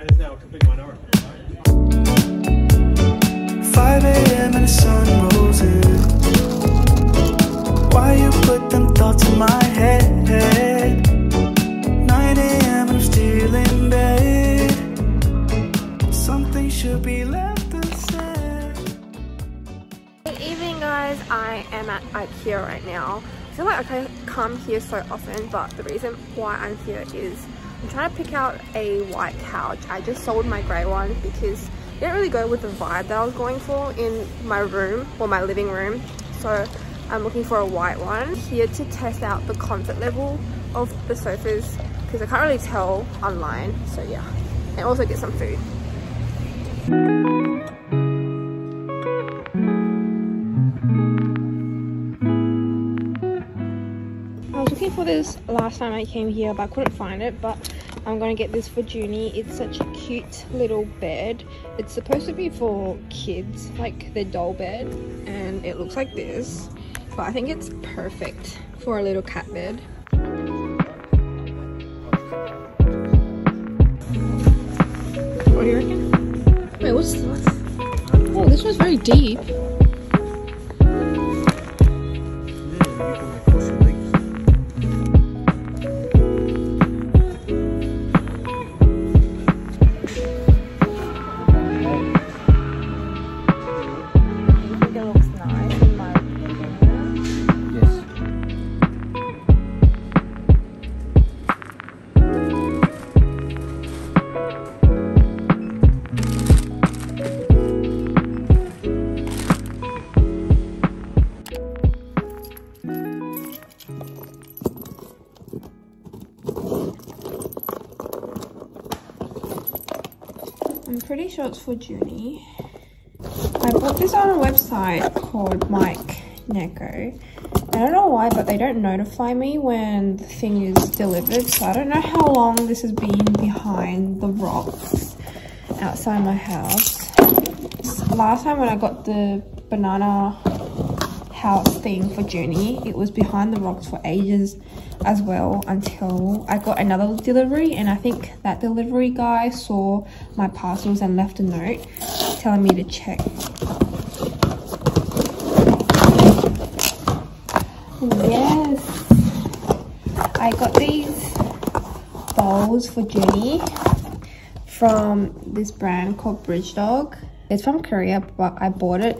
And it's now a complete minority. Right? 5 a.m. and the sun rolls in. Why you put them thoughts in my head? 9 a.m. and I'm still in bed. Something should be left unsaid. Good evening guys, I am at Ikea right now. I feel like I come here so often but the reason why I'm here is I'm trying to pick out a white couch. I just sold my grey one because it didn't really go with the vibe that I was going for in my room or my living room. So I'm looking for a white one. Here to test out the comfort level of the sofas because I can't really tell online. So yeah, and also get some food. This last time I came here but I couldn't find it but I'm gonna get this for Junie. It's such a cute little bed. It's supposed to be for kids, like the doll bed and it looks like this but I think it's perfect for a little cat bed. What do you reckon? Wait, what's this? Oh, this one's very deep. I'm pretty sure it's for Junie. I bought this on a website called Mike Neko. I don't know why, but they don't notify me when the thing is delivered. So I don't know how long this has been behind the rocks outside my house. Last time when I got the banana house thing for Junie, it was behind the rocks for ages as well until I got another delivery and I think that delivery guy saw my parcels and left a note telling me to check. Yes, I got these bowls for Junie from this brand called Bridge Dog. It's from Korea, but I bought it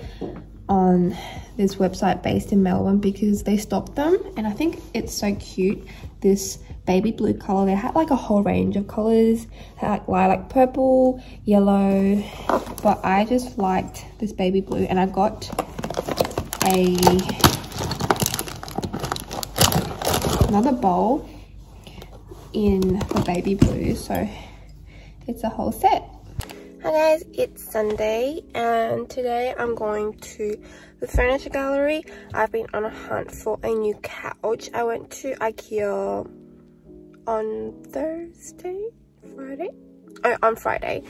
on this website based in Melbourne because they stocked them. And I think it's so cute. This baby blue color, they had like a whole range of colors, like lilac purple, yellow, but I just liked this baby blue. And I got a another bowl in the baby blue. So it's a whole set Hi guys, it's Sunday and today I'm going to the furniture gallery. I've been on a hunt for a new couch. I went to Ikea on Thursday, Friday? Oh, on Friday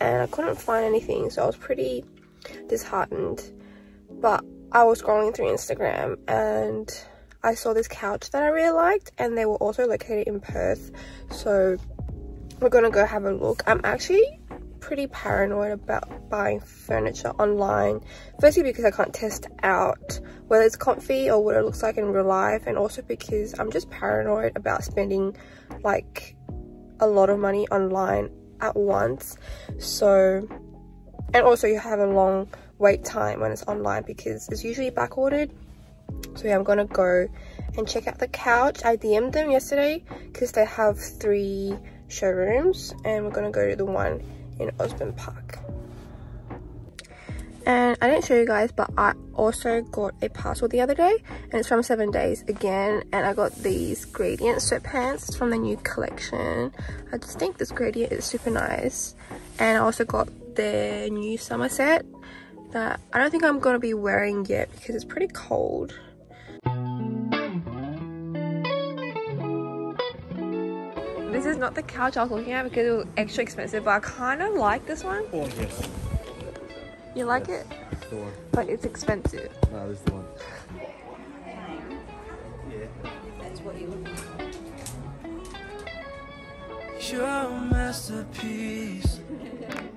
and I couldn't find anything so I was pretty disheartened. But I was scrolling through Instagram and I saw this couch that I really liked and they were also located in Perth. So we're gonna go have a look. I'm actually pretty paranoid about buying furniture online firstly because i can't test out whether it's comfy or what it looks like in real life and also because i'm just paranoid about spending like a lot of money online at once. So and also you have a long wait time when it's online because it's usually back ordered so yeah i'm gonna go and check out the couch. I dm'd them yesterday because they have three showrooms and we're gonna go to the one in Osborne Park. And I didn't show you guys, but I also got a parcel the other day, and it's from Seven Days again. And I got these gradient sweatpants from the new collection. I just think this gradient is super nice. And I also got their new summer set that I don't think I'm gonna be wearing yet because it's pretty cold. This is not the couch I was looking at because it was extra expensive, but I kind of like this one. Oh, yes. You like it? That's the one. But it's expensive. No, this is the one. You're a masterpiece.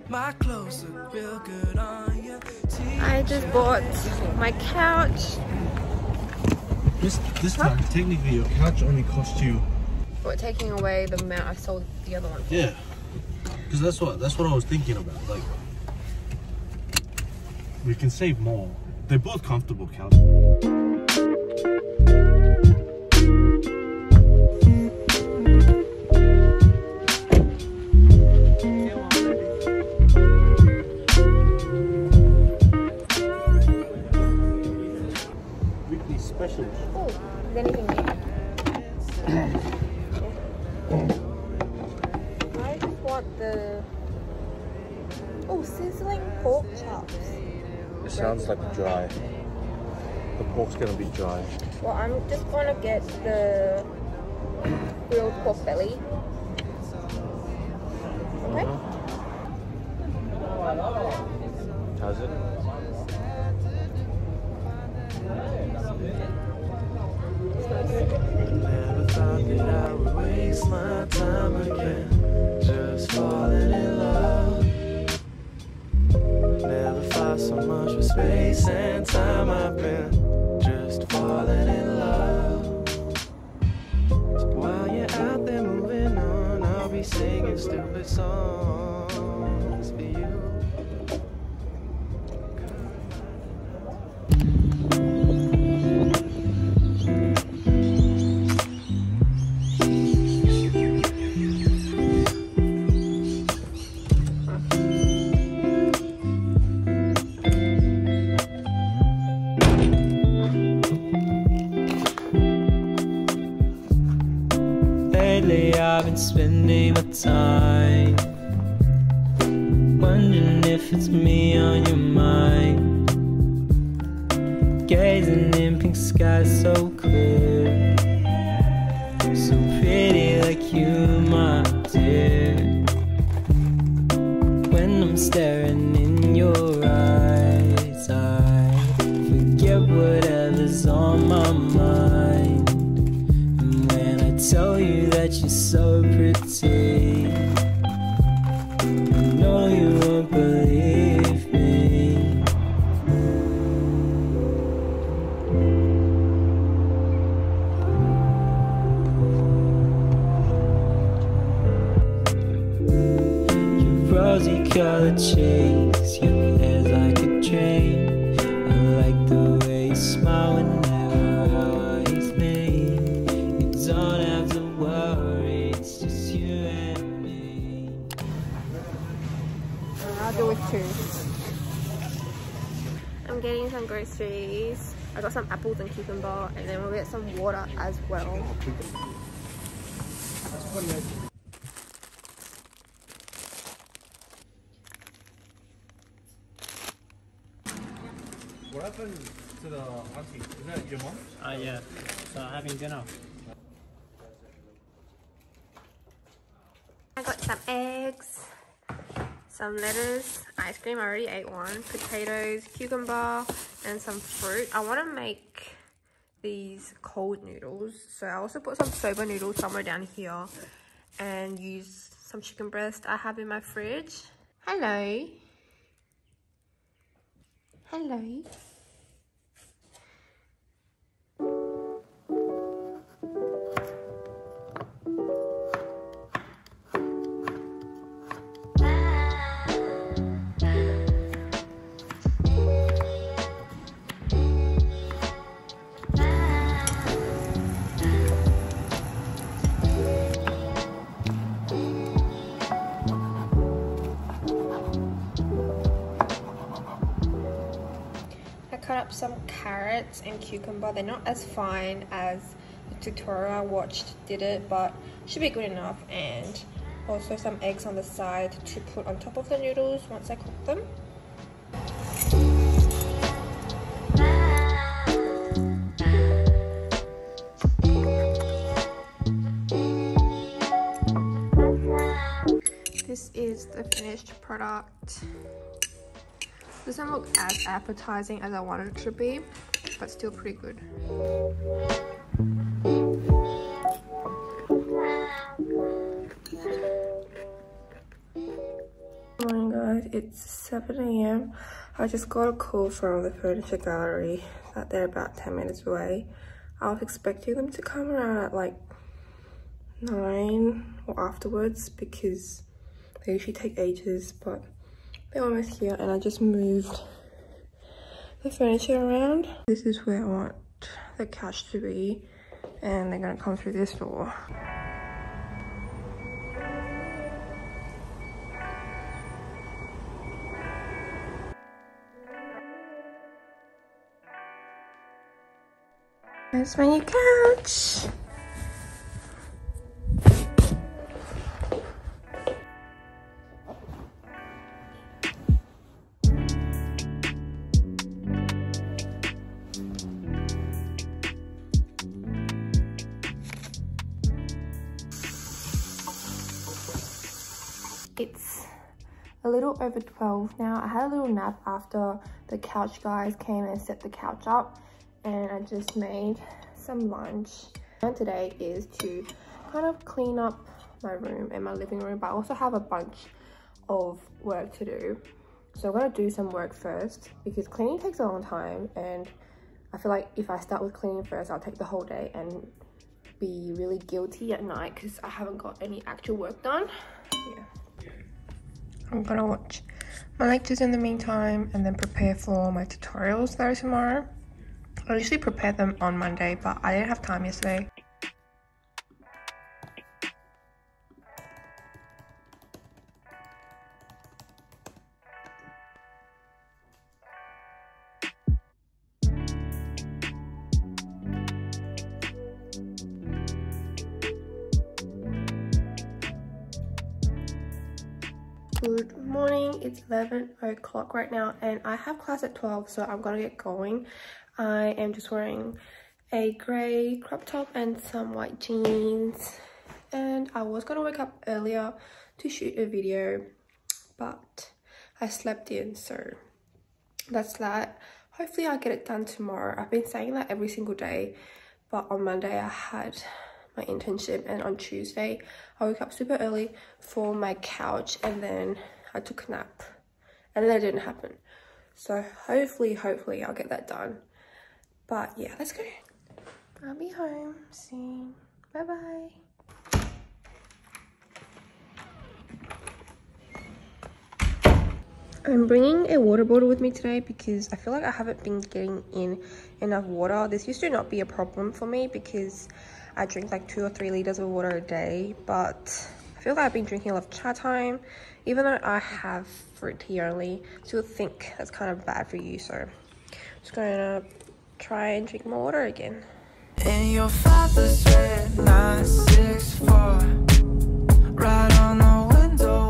My clothes look real good on you. I just bought my couch. This this time, technically, your couch only cost you. But taking away the amount I sold the other one. Yeah. Because that's what that's what I was thinking about. Like, we can save more. They're both comfortable couches. Weekly specials. Oh, is anything new? Mm. I just want the oh sizzling pork chops. It sounds like dry. The pork's gonna be dry. Well, I'm just gonna get the grilled pork belly. Waste wondering if it's me on your mind. Gazing in pink skies so I'll do with two. I'm getting some groceries. I got some apples and cucumber, and then we'll get some water as well. What happened to the auntie? Is that your mom? Uh, yeah. So having dinner. I got some eggs, some lettuce, ice cream, I already ate one, potatoes, cucumber, and some fruit. I want to make these cold noodles. So I also put some soba noodles somewhere down here and use some chicken breast I have in my fridge. Hello. Hello. Carrots and cucumber. They're not as fine as the tutorial I watched did it, but should be good enough. And also some eggs on the side to put on top of the noodles once I cook them. This is the finished product. Doesn't look as appetizing as I wanted it to be, but still pretty good. Oh morning guys it's 7 a.m i just got a call from the furniture gallery that they're about 10 minutes away i was expecting them to come around at like 9 or afterwards because they usually take ages but they're almost here and i just moved the furniture around this is where i want the couch to be and they're gonna come through this door There's my new couch. A little over 12 now. I had a little nap after the couch guys came and set the couch up and I just made some lunch. And today is to kind of clean up my room and my living room, but I also have a bunch of work to do. So I'm gonna do some work first because cleaning takes a long time and I feel like if I start with cleaning first, I'll take the whole day and be really guilty at night because I haven't got any actual work done. Yeah. I'm gonna watch my lectures in the meantime and then prepare for my tutorials that are tomorrow. I usually prepare them on Monday, but I didn't have time yesterday. Good morning, it's 11 o'clock right now and I have class at 12 so I'm gonna get going. I am just wearing a grey crop top and some white jeans. And I was gonna wake up earlier to shoot a video, but I slept in, so that's that. Hopefully I'll get it done tomorrow. I've been saying that every single day, but on Monday I had my mm. internship and on Tuesday I woke up super early for my couch and then I took a nap and then that didn't happen. So hopefully, hopefully I'll get that done. But yeah, let's go. I'll be home soon. Bye bye. I'm bringing a water bottle with me today because I feel like I haven't been getting in enough water. This used to not be a problem for me because I drink like two or three liters of water a day, but I feel like I've been drinking a lot of Chatime, even though I have fruit tea only. Still think that's kind of bad for you, so I'm just gonna try and drink more water again. In your father's red 964 Right on the window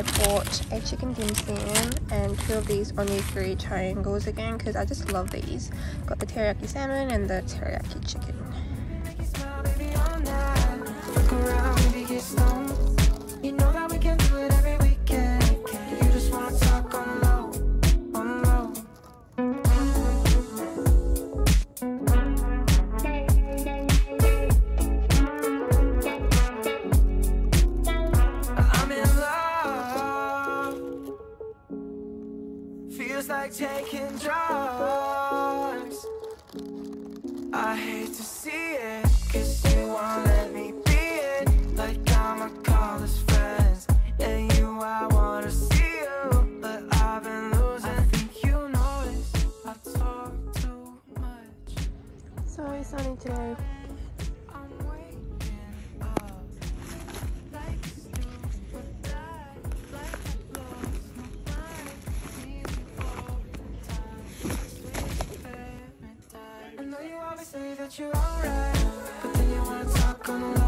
I bought a chicken dim sum and two of these onigiri triangles again because I just love these. Got the teriyaki salmon and the teriyaki chicken. Taking drugs. I hate to see it Cause you won't let me be it. Like I'm a callous friends And you, I wanna see you. But I've been losing I think you notice I talk too much. So sunny today that you're alright, but then you wanna talk on the